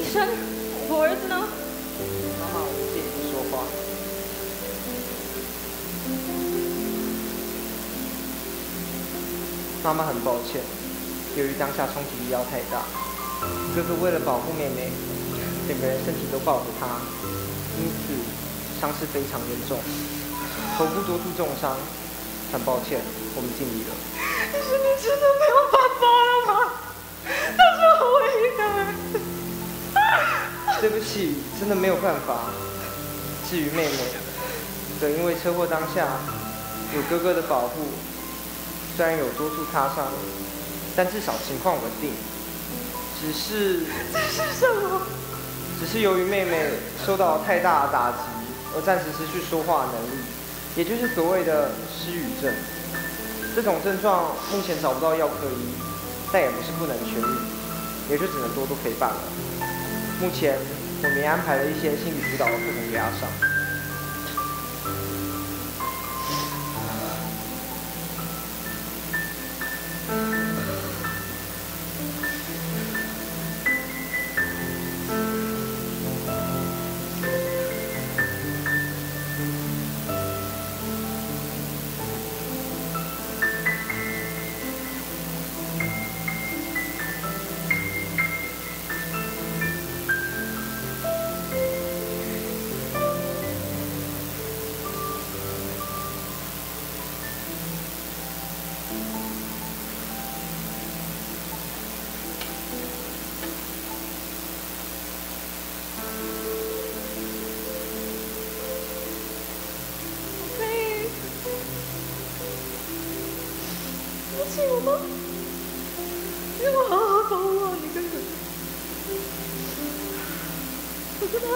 医生，我儿子呢？妈妈，我借你说话。妈妈很抱歉，由于当下冲击力要太大，哥哥为了保护妹妹，整个人身体都抱着她，因此伤势非常严重，头部多处重伤。很抱歉，我们尽力了。可是你真的没有办法了吗？他是我唯一的儿子。对不起，真的没有办法。至于妹妹，则因为车祸当下有哥哥的保护，虽然有多处擦伤，但至少情况稳定。只是，这是什么？只是由于妹妹受到太大的打击，而暂时失去说话能力，也就是所谓的失语症。这种症状目前找不到药可医，但也不是不能痊愈，也就只能多多陪伴了。目前我们也安排了一些心理辅导的课程给她上。抱起我吗？因为我好好保护你跟哥哥。可是他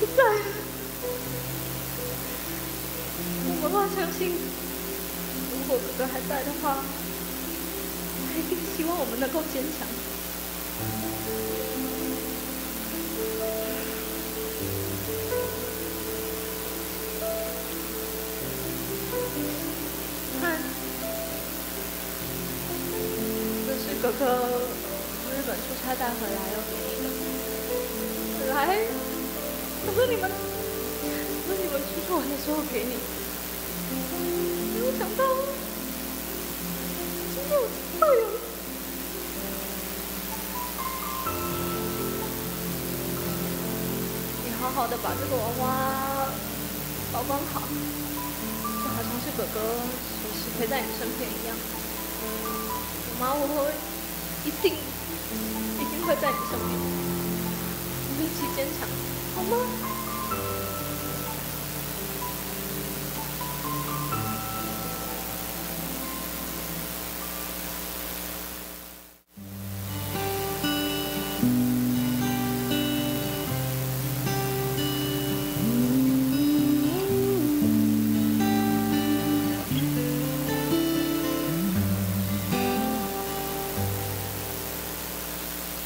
不在了。我妈妈相信，如果哥哥还在的话，他一定希望我们能够坚强。哥哥从日本出差带回来要给你的。本来，我说你们，我说你们出去玩的时候给你。没有想到，今天有会有。你好好的把这个娃娃保管好。就好像是哥哥随时陪在你身边一样。妈，我会一定一定会在你身边，我们一起坚强，好吗？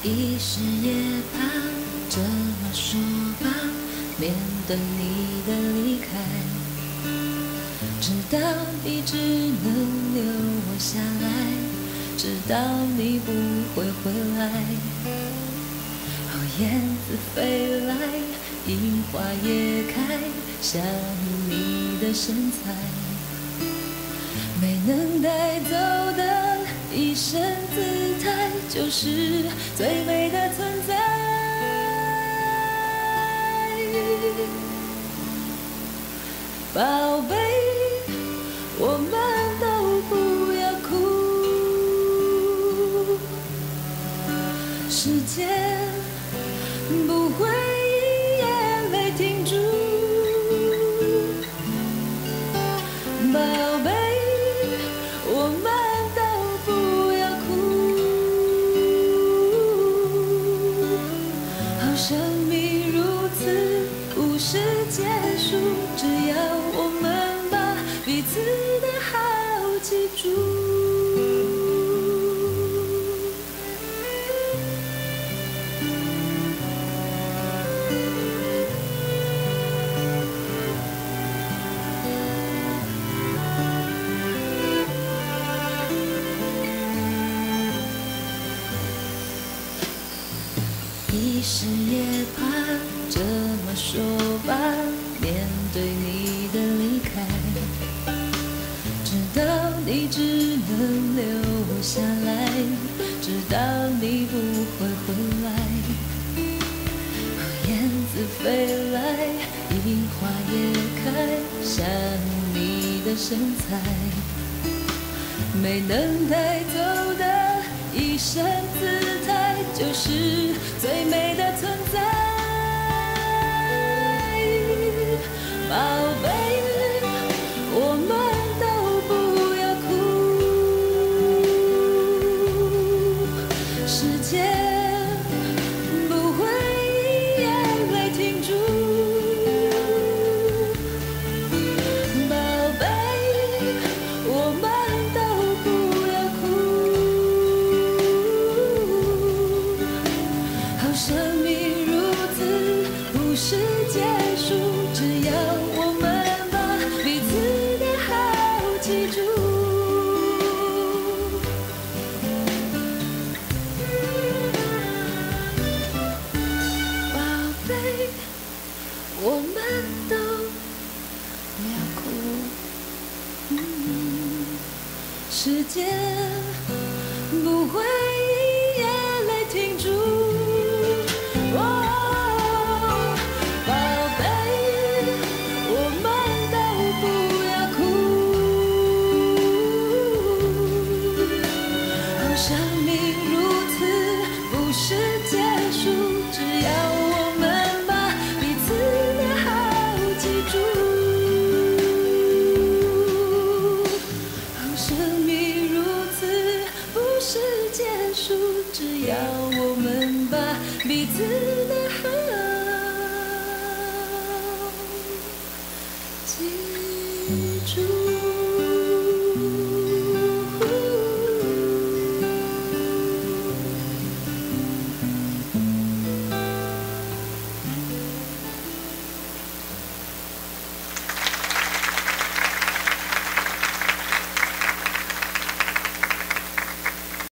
一时也罢，这么说吧，面对你的离开，知道你只能留我下来，知道你不会回来。哦，燕子飞来，樱花也开，想你的身材，没能带走的一身姿态，就是最美的存在。宝贝，我们都不要哭，时间不记住。一时也怕这么说吧，面对你你只能留下来，知道你不会回来。燕子飞来，樱花也开，想你的身材，没能带走的一身姿态，就是最美的存在。生命如此，不是结束，只要我们把彼此的好记住。生命如此，不是结束，只要我们把彼此的好